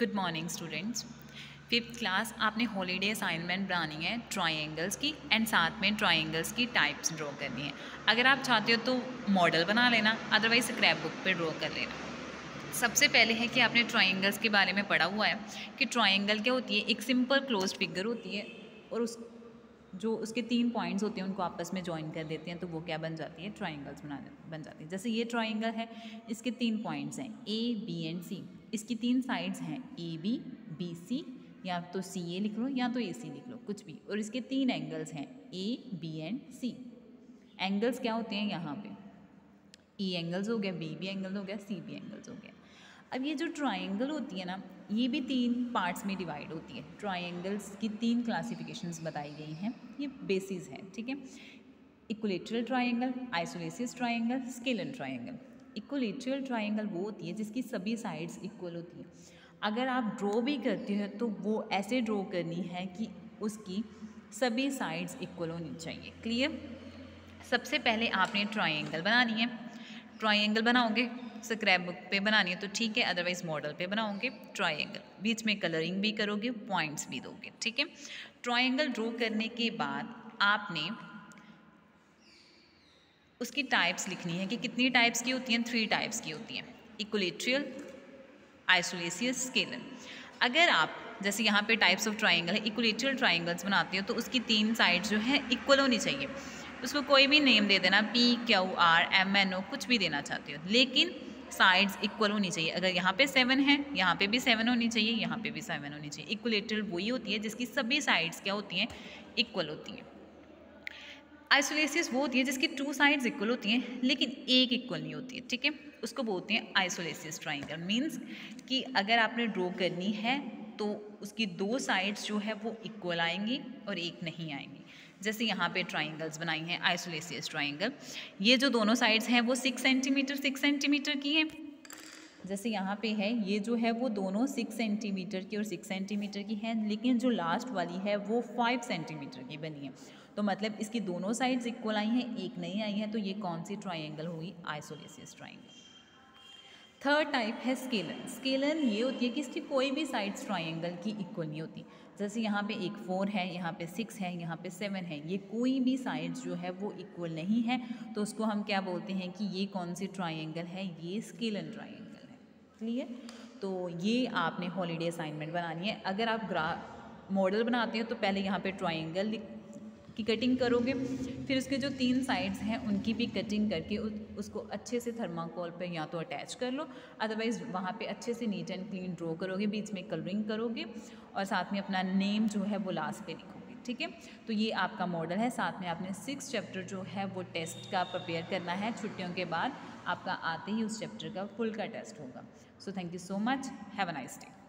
Good morning students fifth class आपने holiday assignment बनानी है ट्राइंगल्स की एंड साथ में ट्राइंगल्स की टाइप्स ड्रॉ करनी है। अगर आप चाहते हो तो मॉडल बना लेना अदरवाइज़ स्क्रैप बुक पर ड्रॉ कर लेना। सबसे पहले है कि आपने ट्राइंगल्स के बारे में पढ़ा हुआ है कि ट्राइंगल क्या होती है? एक सिंपल क्लोज फिगर होती है और उस जो उसके तीन पॉइंट्स होते हैं, उनको आपस में ज्वाइन कर देते हैं तो वो क्या बन जाती है? ट्राइंगल्स बना बन जाती है। जैसे ये ट्राइंगल है, इसके तीन पॉइंट्स हैं ए बी एंड सी इसकी तीन साइड्स हैं ए बी बी सी या तो सी ए लिख लो, या तो ए सी लिख लो, कुछ भी। और इसके तीन एंगल्स हैं A B and C angles क्या होते हैं यहाँ पे? ई e एंगल्स हो गया बी बी एंगल हो गया सी बी एंगल्स हो गया। अब ये जो ट्राइंगल होती है ना, ये भी तीन पार्ट्स में डिवाइड होती है। ट्राइंगल्स की तीन क्लासिफिकेशंस बताई गई हैं। ये बेसिस है, ठीक है? Equilateral triangle isosceles triangle scalene triangle equilateral triangle वो होती है जिसकी सभी साइड्स इक्वल होती हैं। अगर आप ड्रॉ भी करते हो तो वो ऐसे ड्रॉ करनी है कि उसकी सभी साइड्स इक्वल होनी चाहिए। क्लियर सबसे पहले आपने ट्राइंगल बनानी है। ट्राइंगल बनाओगे? स्क्रैप बुक पे बनानी है तो ठीक है अदरवाइज़ मॉडल पे बनाओगे ट्राइंगल बीच में कलरिंग भी करोगे पॉइंट्स भी दोगे, ठीक है? ट्राइंगल ड्रॉ करने के बाद आपने उसकी टाइप्स लिखनी है कि कितनी टाइप्स की होती हैं? थ्री टाइप्स की होती हैं. इक्वलेट्रियल आइसोलेसियस स्केलर अगर आप, जैसे यहाँ पे टाइप्स ऑफ़ ट्राइंगल है इक्वलेट्रियल ट्राइंगल्स बनाते हो तो उसकी तीन साइड जो है इक्वल होनी चाहिए. उसको कोई भी नेम दे देना P Q R M N O कुछ भी देना चाहते हो. लेकिन साइड्स इक्वल होनी चाहिए। अगर यहाँ पे सेवन है, यहाँ पे भी सेवन होनी चाहिए, यहाँ पे भी सेवन होनी चाहिए। इक्वलेटरल वही होती है जिसकी सभी साइड्स क्या होती हैं? इक्वल होती हैं। आइसोलेसिस वो होती है जिसकी टू साइड्स इक्वल होती हैं, लेकिन एक इक्वल नहीं होती है, ठीक है? उसको बोलते हैं आइसोलेसिस ट्राइंगल मीन्स कि अगर आपने ड्रॉ करनी है तो उसकी दो साइड्स जो है वो इक्वल आएँगी और एक नहीं आएँगी। जैसे यहाँ पे ट्राइंगल्स बनाई हैं आइसोलेसियस ट्राइंगल ये जो दोनों साइड्स हैं, वो सिक्स सेंटीमीटर सिक्स सेंटीमीटर की हैं। जैसे यहाँ पे है, ये जो है वो दोनों सिक्स सेंटीमीटर की और सिक्स सेंटीमीटर की हैं, लेकिन जो लास्ट वाली है, वो फाइव सेंटीमीटर की बनी है। तो मतलब इसकी दोनों साइड्स इक्वल आई हैं, एक नहीं आई है तो ये कौन सी ट्राइंगल हुई? आइसोलेसियस ट्राइंगल थर्ड टाइप है स्केलन स्केलन ये होती है कि इसकी कोई भी साइड्स ट्राइंगल की इक्वल नहीं होती. जैसे यहाँ पे एक फोर है, यहाँ पे सिक्स है, यहाँ पे सेवन है. ये कोई भी साइड्स जो है वो इक्वल नहीं है. तो उसको हम क्या बोलते हैं कि ये कौन सी ट्राइंगल है? ये स्केलन ट्राइंगल है. क्लियर तो ये आपने हॉलीडे असाइनमेंट बनानी है. अगर आप ग्रा मॉडल बनाते हो तो पहले यहाँ पर ट्राइंगल की कटिंग करोगे, फिर उसके जो तीन साइड्स हैं, उनकी भी कटिंग करके उसको अच्छे से थर्माकोल पे या तो अटैच कर लो अदरवाइज़ वहाँ पे अच्छे से नीट एंड क्लीन ड्रॉ करोगे, बीच में कलरिंग करोगे और साथ में अपना नेम जो है वो लास्ट पे लिखोगे, ठीक है? तो ये आपका मॉडल है। साथ में आपने सिक्स चैप्टर जो है वो टेस्ट का प्रिपेयर करना है। छुट्टियों के बाद आपका आते ही उस चैप्टर का फुल का टेस्ट होगा। So thank you so much have a nice day